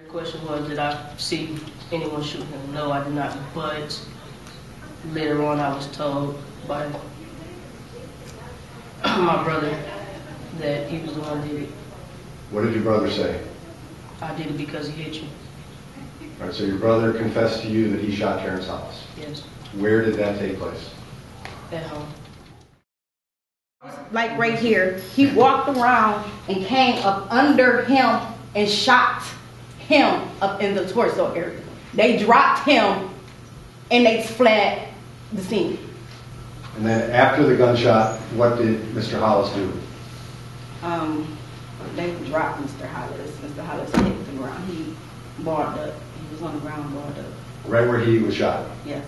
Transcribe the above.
Your question was, did I see anyone shoot him? No, I did not. But later on, I was told by my brother that he was the one that did it. What did your brother say? I did it because he hit you. All right, so your brother confessed to you that he shot Terence Hollis. Yes, Where did that take place? at home. like right here, he walked around and came up under him and shot him up in the torso area. They dropped him and they fled the scene. And then after the gunshot, what did Mr. Hollis do? Um, they dropped Mr. Hollis. Mr. Hollis hit the ground. He balled up. He was on the ground balled up. Right where he was shot. Yes.